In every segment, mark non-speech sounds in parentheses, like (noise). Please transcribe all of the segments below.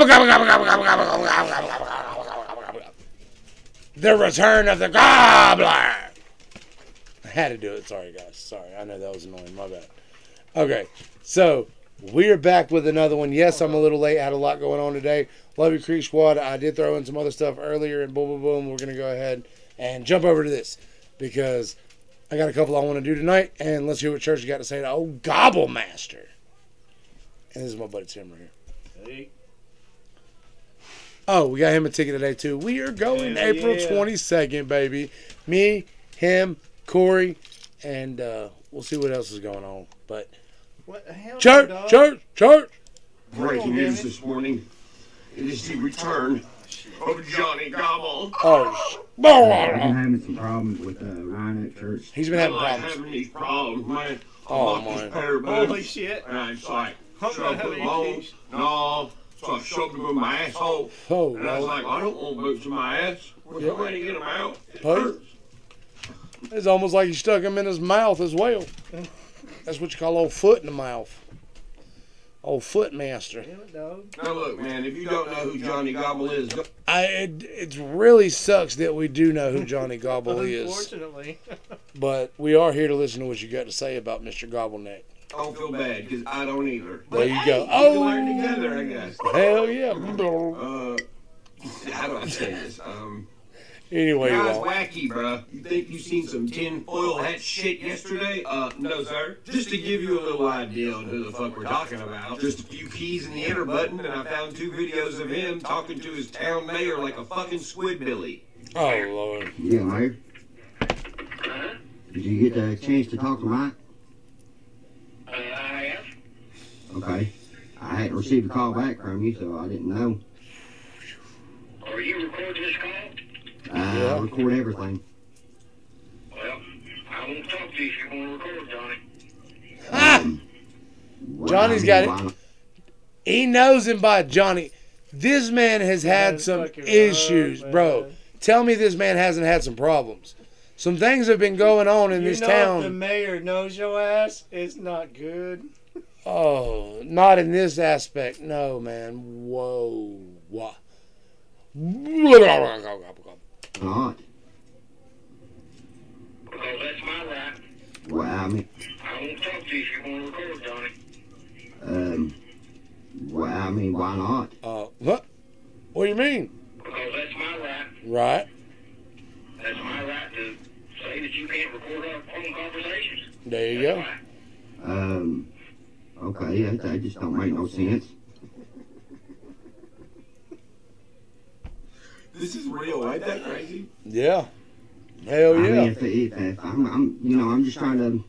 Gobble, gobble, gobble, gobble, gobble, gobble, gobble, gobble, gobble, gobble, gobble, gobble, gobble. The return of the gobbler. I had to do it. Sorry, guys. Sorry. I know that was annoying. My bad. Okay. So we are back with another one. Yes, I'm a little late. I had a lot going on today. Love you, Creek Squad. I did throw in some other stuff earlier, and boom, boom, boom. We're going to go ahead and jump over to this because I got a couple I want to do tonight. And let's hear what Church got to say to old Gobble Master. And this is my buddy Tim right here. Hey. Oh, we got him a ticket today too. We are going Hell April yeah. twenty second, baby. Me, him, Corey, and uh, we'll see what else is going on. But What church, dog? church, church. Breaking news this morning. It is the return of Johnny Gobble. Oh, I've been having some problems with uh, Ryan Upchurch. he's been I'm having problems. having these problems, man. I Oh, my. this pair of Holy shit. and I was like, I'm should I not put them having on? these. No. So I shoved them in my asshole. Oh, And I was like, I don't want boots in my ass. We're Yep. trying to get them out. It hurts. It's almost like he stuck him in his mouth as well. That's what you call old foot in the mouth. Old foot master. Damn it, dog. Now look, man, if you don't know who Johnny Gobble is, go- I it, it really sucks that we do know who Johnny Gobble is, Unfortunately. (laughs) but we are here to listen to what you got to say about Mr. Gobbleneck. Don't feel bad, because I don't either. There you go. We can learn Oh, together, I guess. hell yeah. Uh, how do I say this? Um, Anyway, you Guys, all. wacky, bruh. You think you seen some tin foil hat shit yesterday? Uh, no, sir. Just to give you a little idea on who the fuck we're talking about. Just a few keys in the enter button, and I found two videos of him talking to his town mayor like a fucking squidbilly. Oh Lord. Yeah, Mayor. Did you get a chance to talk to Mike? Uh, I have. Okay. I hadn't received a call back from you, so I didn't know. Are you recording this call? Uh, Yeah. I record everything. Well, I won't talk to you if you want to record, Johnny. Ah! Well, Johnny's I got it. why- He knows him by Johnny. This man has had That's some issues, rough, bro. man. Tell me this man hasn't had some problems. Some things have been going on in you this know if the mayor knows your ass, it's not good. Oh, not in this aspect. No, man. Whoa. What? Not. Because that's my right. Well, I mean, I won't talk to you if you want to record, Johnny. um, well, I mean, why not? Uh, what? What do you mean? Because that's my right. Right. That's my right to say that you can't record our phone conversations. There you That's go. why. Um, okay, that, that just don't make no sense. This is real, ain't that crazy? Yeah. Hell yeah. I mean, yeah. if, if, if I'm, I'm, you know, I'm just trying to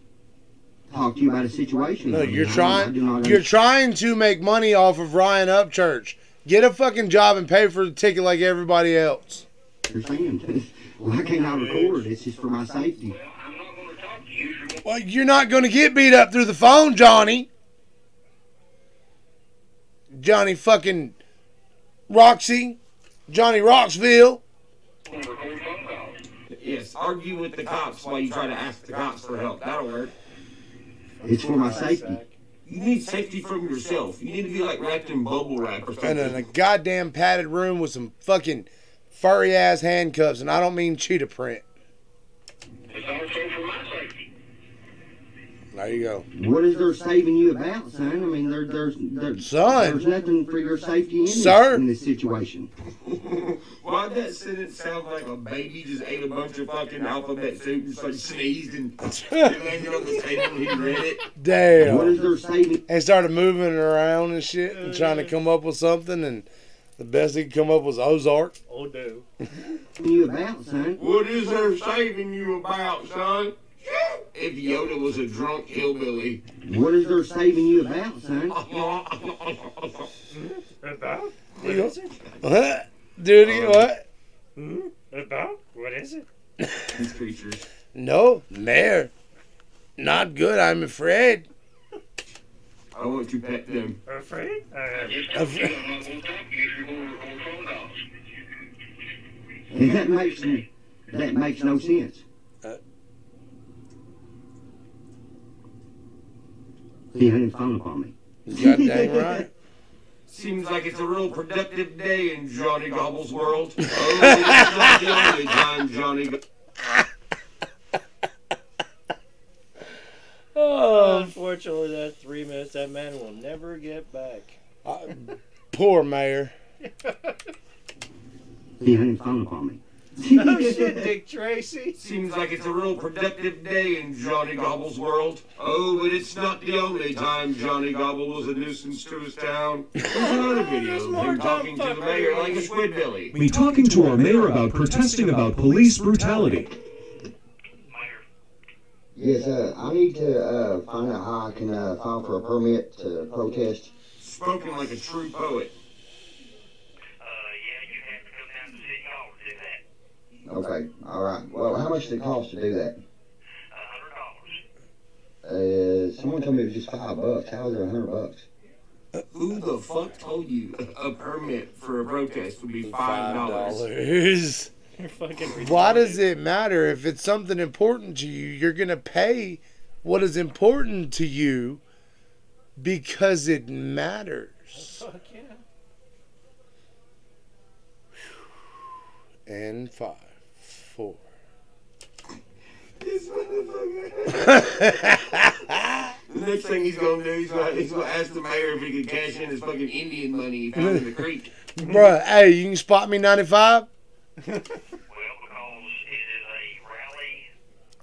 talk to you about a situation. No, you're I don't- I trying. do not You're trying to make money off of Ryan Upchurch. Get a fucking job and pay for the ticket like everybody else. understand. (laughs) Why can't I record? This is for my safety. Well, I'm not going to talk to you if you want Well, you're not going to get beat up through the phone, Johnny. Johnny fucking Roxy, Johnny Roxville. to record phone calls. Yes, argue with the cops while you try to ask the cops for help. That'll work. It's for my safety. You need safety from yourself. You need to be like wrapped in bubble wrap or And in a goddamn padded room with some fucking furry ass handcuffs, and I don't mean cheetah print. It's also for my safety. There you go. What is there saving you about, son? I mean, there, there's, there's, Son. there's nothing for your safety in this, Sir. in this situation. (laughs) Why'd that sentence sound like a baby just ate a bunch of fucking alphabet soup and like sneezed and (laughs) it landed on the table and he read it? What Damn. is there saving And started moving it around and shit and trying to come up with something, and the best he could come up with was Ozark. Oh no. you about, son? What is there saving you about, son? If Yoda was a drunk hillbilly. What is there saving you about, son? About? (laughs) What is What? Dude, Um, what? Hmm? About? What is it? These creatures. No, mayor. Not good, I'm afraid. I want to pet them. Afraid? Uh, just told you I'm not going to talk to you if you want to record phone calls. And that makes that makes no sense. He hung his phone up on me. God dang right. Seems like it's a real productive day in Johnny Gobble's world. (laughs) Oh, it's not the only time Johnny. Go- (laughs) Oh, Unfortunately, that three minutes that man will never get back. Uh, poor mayor. He hung the phone upon me. Oh (laughs) shit, Dick Tracy. Seems like it's a real productive day in Johnny Gobble's world. Oh, but it's not the only time Johnny Gobble was a nuisance to his town. There's another video of him talking to the mayor like a squidbilly. Me talking to our mayor about protesting about police brutality. Yes, uh, I need to uh, find out how I can uh, file for a permit to protest. Spoken like a true poet. Uh, yeah, you have to come down to City Hall to do that. Okay, all right. Well, how much did it cost to do that? A hundred dollars. Uh, someone told me it was just five bucks. How is it a hundred bucks? Who the fuck told you a permit for a protest would be five dollars? dollars. (laughs) You're fucking (laughs) Why does it matter if it's something important to you? You're gonna pay what is important to you because it matters. Fuck yeah. And five, four. This motherfucker. the (laughs) next thing he's gonna do, he's gonna, he's gonna ask the mayor if he can cash in his fucking Indian money he found in the creek. Bruh, hey, you can spot me 95? Well, because is it a rally?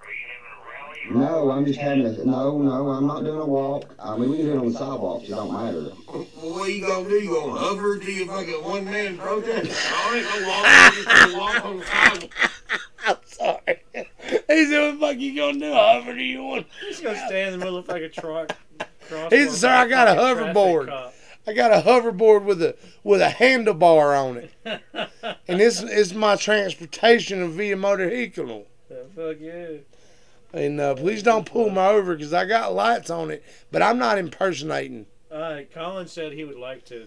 Are you having a rally? or- No, I'm just having a. No, no, I'm not doing a walk. I mean, we can do it on the sidewalks. It don't matter. Well, what you gonna do? You gonna hover till you fucking one man protest? I ain't gonna walk. I'm just gonna walk on the sidewalk. (laughs) I'm sorry. (laughs) He said, what the fuck you gonna do? Hover do you want? He's gonna stand in the middle of like a truck. He said, "Sir, I got a hoverboard." I got a hoverboard with a with a handlebar on it. (laughs) And this is my transportation of via motor vehicle. Fuck yeah. And uh, please don't pull me over because I got lights on it, but I'm not impersonating. Uh, Colin said he would like to.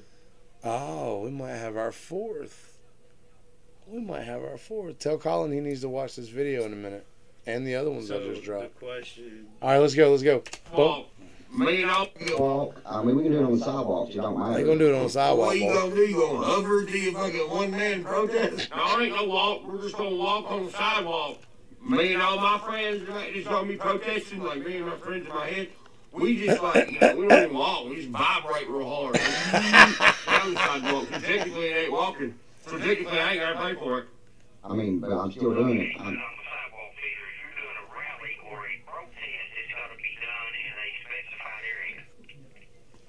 Oh, we might have our fourth. We might have our fourth. Tell Colin he needs to watch this video in a minute. And the other ones So I just the dropped. question. All right, let's go. Let's go. Oh. Walk. Man, I'll I mean, we can do it on the sidewalks. You don't mind. They gonna do it on the sidewalk. What you boy. gonna do? You gonna hover till you fucking one man protest? No, I ain't gonna walk. We're just gonna walk on the sidewalk. Me and all my friends tonight just gonna be protesting, like me and my friends in my head. We just like, you know, we don't even walk. We just vibrate real hard. (laughs) on the sidewalk. 'cause Technically, it ain't walking. So technically, I ain't gotta pay for it. I mean, but I'm still doing it. I'm, on the sidewalk either. If you're doing a rally or a protest, it's gotta be done in a specified area.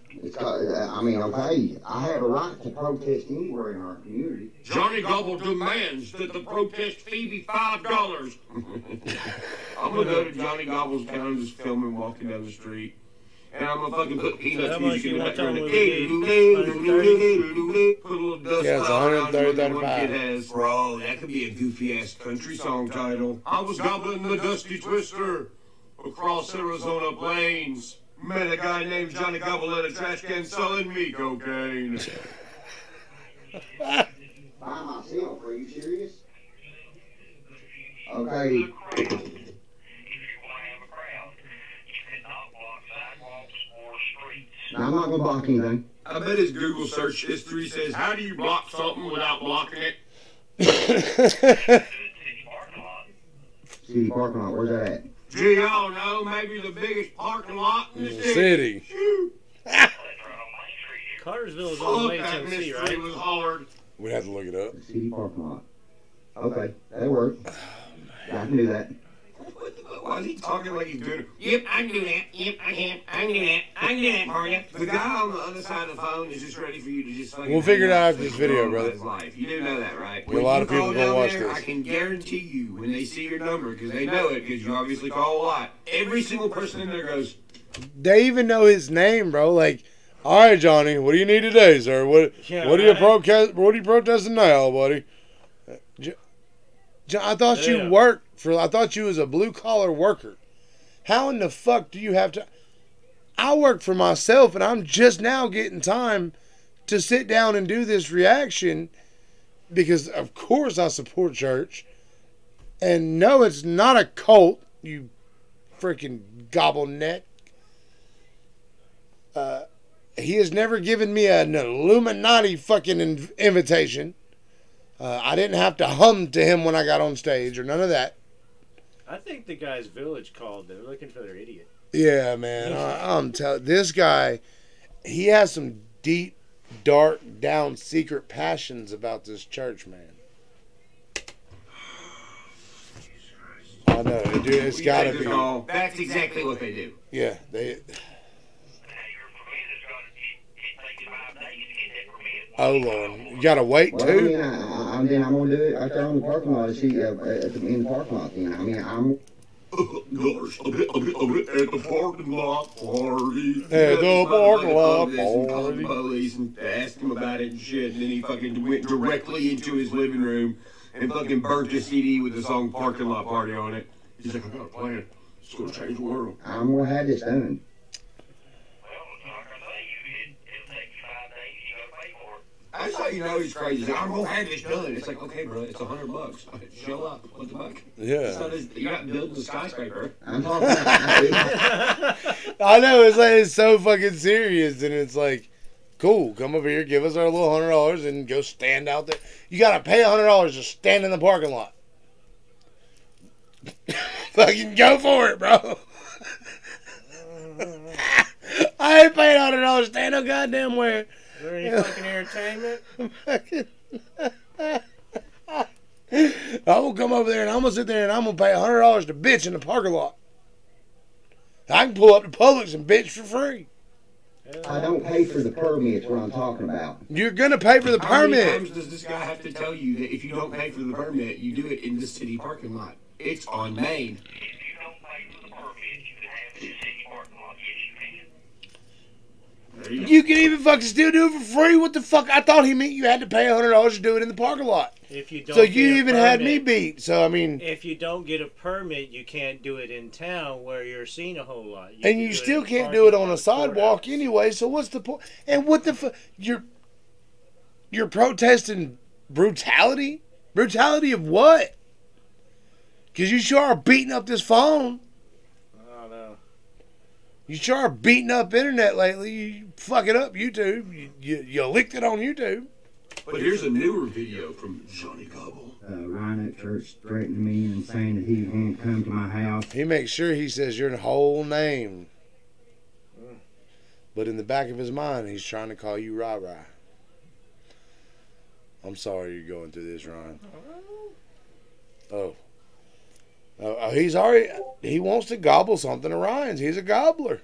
it's got, Uh, I mean, okay. I have a right to protest anywhere in our community. Johnny Gobble demands that the protest fee be five dollars. (laughs) I'm gonna go to Johnny Gobble's town and just film him walking down the street. And I'm gonna fucking put So peanuts how much music you in the want background. to Put a little dust Yeah, it's cloud around 130, one kid has. Bro, that could be a goofy ass country song title. I was gobbling the dusty twister across Arizona plains. Met a guy named Johnny Gobble at a trash can selling me cocaine. By myself, are you serious? Okay. If you want to have a crowd, you cannot block sidewalks or streets. Now, I'm not going to block anything. I bet his Google search history says, How do you block something without blocking it? City parking lot. City parking lot, where's that at? Gee, I don't know, maybe the biggest parking lot in the mm. city. City. Shoot. That's right on Main Street here. Cartersville is all the way in that Tennessee, mystery right? was hard. We'd have to look it up. The city parking lot. Okay, that'll work. (sighs) Oh, yeah, I can do that. What Why is he talking like he's doing it? Yep, I can do that. Yep, I can. I can do that. I can do that for you. The guy on the other side of the phone is just ready for you to just fucking. We'll figure it out up after this video, go on brother. Life. You do know that, right? A lot of people call gonna watch there, this. I can guarantee you when they see your number because they know it because you obviously call a lot. Every single person in there goes, They even know his name, bro. Like, all right, Johnny, what do you need today, sir? What Yeah, what are you right. protest? What are you protesting now, buddy? Jo- Jo- I thought Yeah. you worked for. I thought you was a blue collar worker. How in the fuck do you have to? I work for myself, and I'm just now getting time to sit down and do this reaction because, of course, I support church. And no, it's not a cult. You freaking gobble neck. Uh, he has never given me an Illuminati fucking in- invitation. Uh, I didn't have to hum to him when I got on stage or none of that. I think the guy's village called. They're looking for their idiot. Yeah, man. I, I'm telling this guy, he has some deep, dark, down, secret passions about this church, man. I know, dude. It's We gotta be. all- That's exactly what they do. Yeah, they. Now, your permit is gonna, it, it takes five days to get that permit. Oh lord, you gotta wait Well, I too. mean, I, I, I, then I'm gonna do it right there on the parking lot. See, uh, at the, in the parking lot. Then I mean, I'm Gosh, at the parking lot party. At the parking lot And called party. police and asked him about it and shit. And then he fucking went directly into his living room and fucking burnt a CD with the song "Parking Lot Party" on it. He's like, I got a plan. It's gonna change the world. I'm gonna have this done. Well, like I say, you, it, it'll take you five days, you gotta pay for it. That's how you know he's crazy. He's like, I'm gonna have this done. It's like, okay, bro, it's a hundred bucks. Show up. What the fuck? It's not Yeah, you're not building a skyscraper. I'm talking about. (laughs) I know. It's like it's so fucking serious, and it's like, cool. Come over here, give us our little hundred dollars, and go stand out there. You gotta pay a hundred dollars to stand in the parking lot. (laughs) fucking go for it, bro. (laughs) I ain't paying hundred dollars to stand no goddamn where. Is there any fucking entertainment? (laughs) I'm gonna come over there and I'm gonna sit there and I'm gonna pay hundred dollars to bitch in the parking lot. I can pull up to Publix and bitch for free. I don't pay for the permits. What I'm talking about. You're gonna pay for the How many permit. times does this guy have to tell you that if you don't pay for the permit, you do it in the city parking lot? It's on Main. If you don't pay for the permit, you can have it in the city parking lot, yes, you can. There you can even fucking still do it for free. What the fuck? I thought he meant you had to pay hundred dollars to do it in the parking lot. If you don't So you even had me beat. So I mean, If you don't get a permit, you can't do it in town where you're seen a whole lot. and you still can't do it on a sidewalk anyway. So what's the point? And what the fuck? You're you're protesting brutality. Brutality of what? Because you sure are beating up this phone. I don't know. You sure are beating up internet lately. You fuck it up YouTube. You, you, you licked it on YouTube. But here's a newer video from Johnny Gobble. Uh, Ryan Upchurch threatening me and saying that he won't come to my house. He makes sure he says your whole name. But in the back of his mind, he's trying to call you Rah Rah. I'm sorry you're going through this, Ryan. Oh. Oh, oh, he's already. He wants to gobble something of Ryan's. He's a gobbler.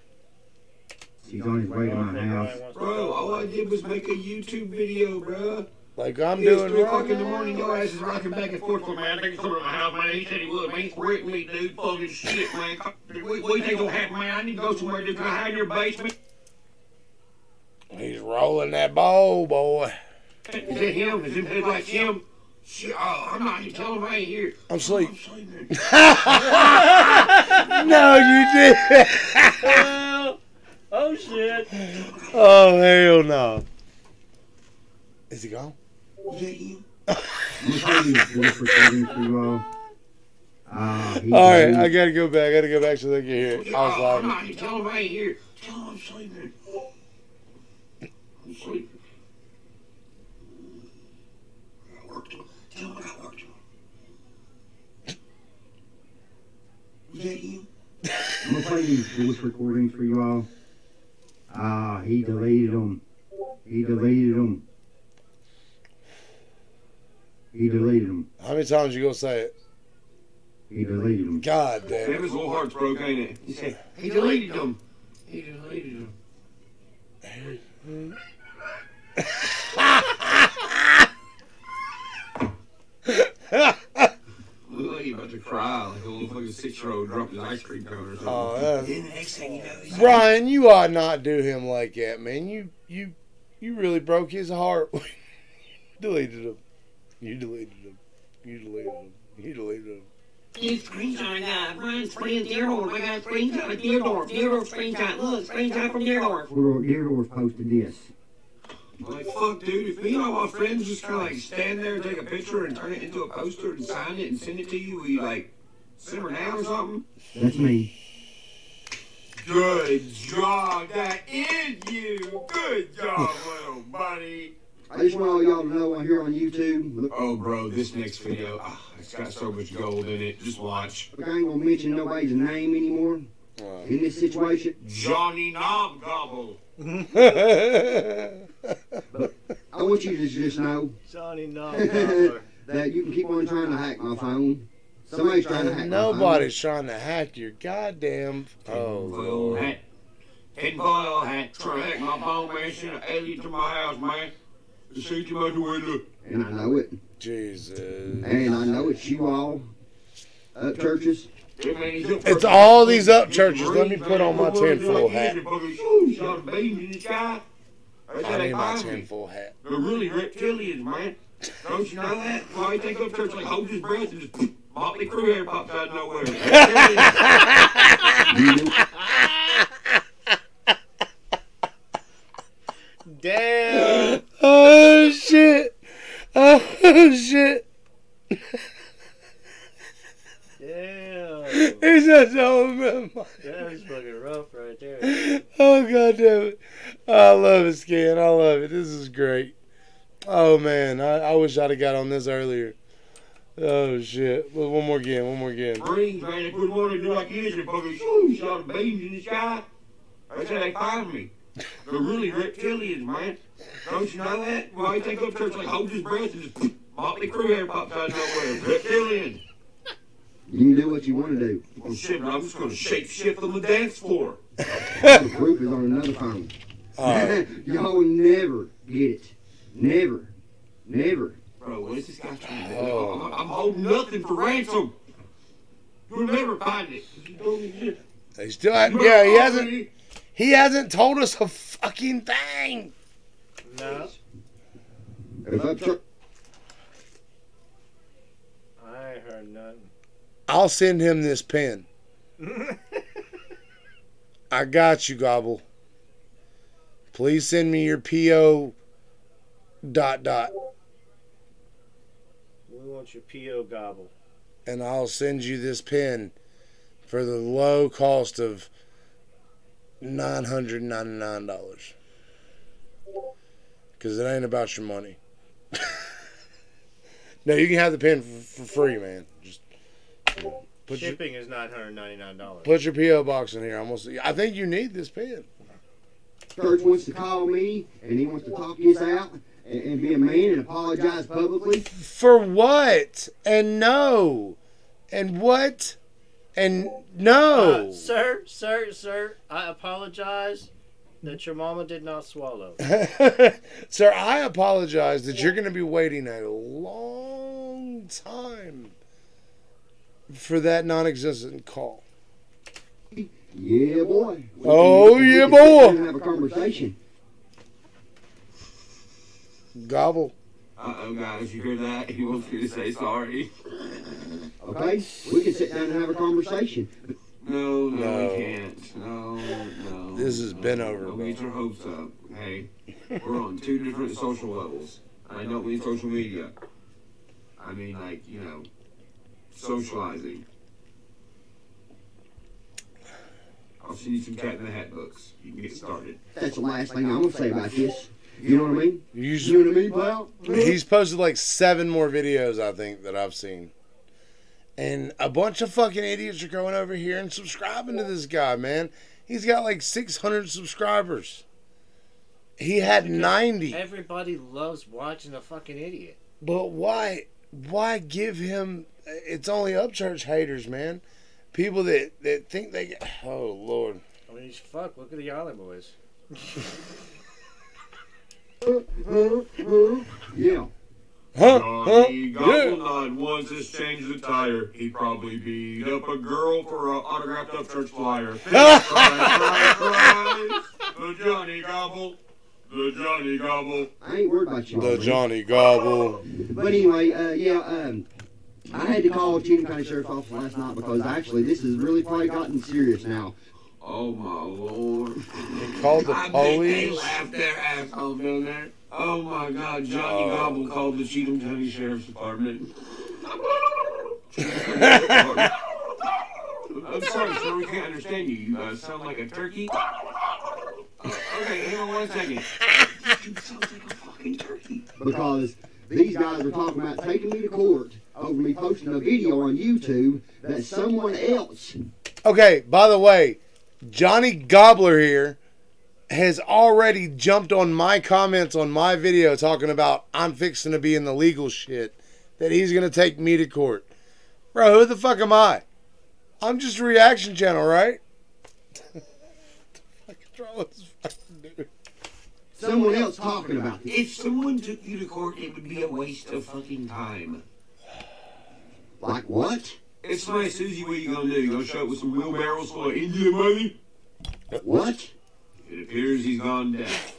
He's on his way to my house. Ryan wants to Bro, all I did was make a YouTube video, bro. Like I'm It's doing 3 o'clock in the morning, your ass is rocking back and forth. Man, I think he's coming to my house, man. He said he would, man. He's threatening me, dude. Fucking shit, man. What, what do you think gonna happen, man? I need to go somewhere, dude. Can I hide in your basement? He's rolling that ball, boy. Is that him? Is them headlights him? Shit, oh, I'm not even telling him I ain't here. I'm asleep. I'm sleeping. (laughs) no, you did. Oh, oh shit! oh hell no. Is he gone? Is that him? I'm telling you, voice recording for you all. Ah, he All right, believes- I gotta go back. I gotta go back so they can hear it. I was like, not even telling him I ain't here. Tell him I'm sleeping. I'm sleeping. I got work to Tell him I got work to Was? I'm gonna play these voice recordings for you all. Ah, he deleted them. He deleted them. He deleted them. how many times you gonna say it? He deleted them. God damn. Damn, it. his little heart's broke, ain't it? He said, he deleted them. He deleted them. (laughs) (laughs) Look like he about to cry, like a little fucking six-year-old dropped his ice cream cone or something. Oh, that's- Then the next thing you Brian, you ought not do him like that, man. You you you really broke his heart. (laughs) deleted him. You deleted him. You deleted him. You deleted him. You screenshot that. Brian's friend Deerdorf. I got a screenshot of Deerdorf. Deerdorf screenshot. Look, screenshot from Deerdorf. Deerdorf Deerdorf posted this. like, fuck, dude. If me and all my friends just kind of like stand there and take a picture and turn it into a poster and sign it and send it to you, will you like simmer down or something? That's me. Good job. That is you. Good job, (laughs) little buddy. I just want all y'all to know I'm here on YouTube. Look, Oh, bro, this next video, ah, it's got so much gold in it. Just watch. I ain't gonna mention nobody's name anymore Uh, in this situation. Johnny Knob Gobble. (laughs) I want you to just know Johnny Knob. (laughs) that you can keep on trying to hack my phone. Somebody's trying to hack my phone. Nobody's trying to hack your goddamn. Oh, Tinfoil Lord. hat. Tinfoil hat. Trying to hack my phone, man. Send an alien to my house, man. To see too much window. And I know it. Jesus. And I know it's you all Upchurches. It's all these Upchurches. Let me put on my tinfoil hat. I I need my tinfoil hat. They're really reptilians, man. Don't you know that? Why you think Upchurch like hold his breath and just Mötley Crüe hair pops out of nowhere? Reptilians. You know, Damn. Oh shit! Oh shit! Damn. He's just so man. That was fucking rough right there. Oh god damn it! I love it, Skin. I love it. This is great. Oh man, I, I wish I'd have got on this earlier. Oh shit! Well, one more game. One more game. Marines, man, they couldn't want to do like this and fucking shoo, shot beams in the sky. That's how they find me. They're really reptilians, man. Don't you know that? Why you think Upchurch like hold his breath and just (laughs) Mötley Crüe hair pops out of nowhere? Reptilians. you can do what you want to do. Oh shit, but I'm just gonna shape shift on the dance floor. The proof is on another phone. All right. (laughs) Y'all will never get it. Never. Never. Bro, what is this guy trying to do? Oh. I'm, I'm holding nothing for ransom. You'll never find it. He's told me this. He still. ha- Yeah, he hasn't. He hasn't told us a fucking thing. No, If Upchurch, I heard nothing. I'll send him this pen. (laughs) I got you, Gobble. Please send me your PO. Dot dot, We want your PO gobble. and I'll send you this pen for the low cost of nine hundred ninety nine dollars. Cause it ain't about your money. (laughs) no, you can have the pen for, for free, man. Just you know, put your Shipping is nine hundred ninety nine dollars. put your PO box in here. I'm gonna see. I think you need this pen. church wants to call me and he wants to talk this out and, and be a man and apologize publicly, For what? And no. And what? And no. Uh, sir, sir, sir, I apologize that your mama did not swallow. (laughs) Sir, I apologize that you're going to be waiting a long time for that non existent call. yeah, boy. We Oh, we yeah, boy. have a conversation. Gobble. Uh oh, guys, you hear that? He wants me to say sorry. Okay, we can sit down and have a conversation. No, no, No. we can't. No, no. This has no. been over, Don't bro. get your hopes up. Hey, we're on two different social levels. I don't mean social media. I mean, like, you know, socializing. I'll send you some cat in the hat books. You can get started. That's the last thing I'm gonna say about this. You know what I mean? You You know what I mean, pal? He's posted like seven more videos, I think, that I've seen. And a bunch of fucking idiots are going over here and subscribing to this guy, man. He's got like 600 subscribers. He had 90. Everybody loves watching a fucking idiot. But why why give him it's only upchurch haters, man. People that, that think they get Oh Lord. I mean, he's fuck, look at the Island Boys. (laughs) Yeah. Huh? Huh? Johnny Yeah. Gobblenod once has changed the tire. He probably beat up a girl for an autographed Upchurch flyer. (laughs) The Johnny Gobble. The Johnny Gobble. I ain't worried about you. The man. Johnny Gobble. But anyway, uh, yeah, um, I had to call Cheatham County Sheriff's Office last night because actually this has really probably gotten serious now. Oh my lord. He called the I bet they police. laughed their assholes down there. Oh my god, Johnny Oh. Gobble called the Cheatham County Sheriff's Department. (laughs) I'm sorry, sir. We can't understand you. You uh, sound like a turkey. Uh, okay, hang on one second. You sound like a fucking turkey. because these guys are talking about taking me to court over me posting a video on YouTube that someone else Okay, by the way, Johnny Gobbler here has already jumped on my comments on my video talking about I'm fixing to be in the legal shit that he's gonna take me to court. Bro, who the fuck am I? I'm just a reaction channel, right? (laughs) What the fuck is wrong with this fucking dude? someone else talking about this. If someone took you to court, it would be a waste of fucking time. Like what? It's my Susie. What you gonna do? You gonna show up with some wheelbarrows full of Indian money? What? It appears he's gone deaf.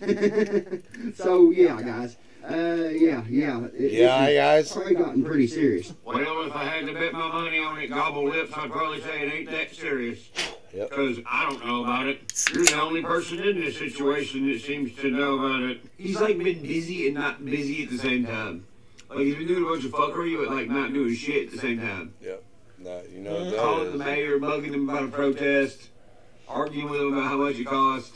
(laughs) so yeah, guys. Uh, yeah, yeah. It, Yeah, it's guys. probably gotten pretty serious. Well, if I had to bet my money on it, gobble lips, I'd probably say it ain't that serious. Yep. Because I don't know about it. You're the only person in this situation that seems to know about it. He's like been busy and not busy at the same time. Like he's been doing a bunch of fuckery, but like not doing shit at the same time. Yep. No, you know what Calling the mayor, bugging him about a protest, arguing with him about how much it cost.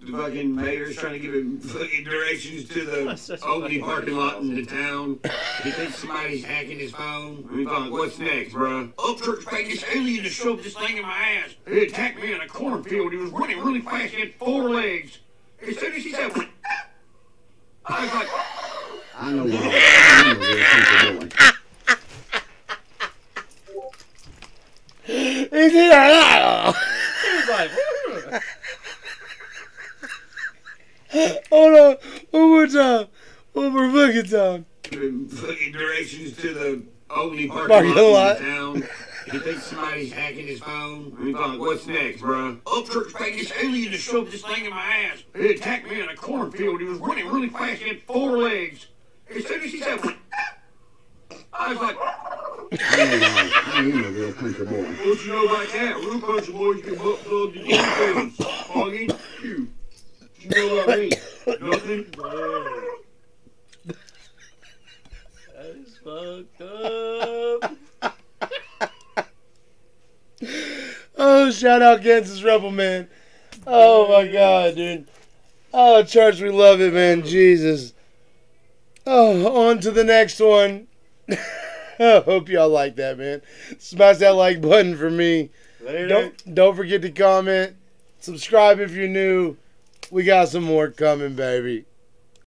The fucking mayor's trying to give him fucking directions to the (laughs) only parking lot in the town. He thinks somebody's hacking his phone. We thought, what's next, bro? Upchurch paid this alien to shove this thing in my ass. He attacked me in a cornfield. He was running really fast. He had four legs. As soon as he said, (laughs) I was like, I know why. I know where country boy. He did that. He's like, Hold on, one more time, one more fucking time. fucking directions to the only parking lot, lot. in town. He thinks somebody's hacking his phone. We thought, what's next, bro? Upchurch paid this alien to shove this thing in my ass. He attacked me in a cornfield. He was running really fast. He had four legs. As soon as he said, I was like, I know why. I am a real country boy. what you know about that? Real country boys get butt plugged in anything. Foggy, you. You know what I mean? Nothing. that is fucked up. (laughs) Oh, shout out Kansas Rebel, man. Oh my God, dude. Oh, church, we love it, man. Jesus. Oh, on to the next one. (laughs) I hope y'all like that, man. Smash that like button for me. Later. Don't don't forget to comment. Subscribe if you're new. We got some more coming, baby.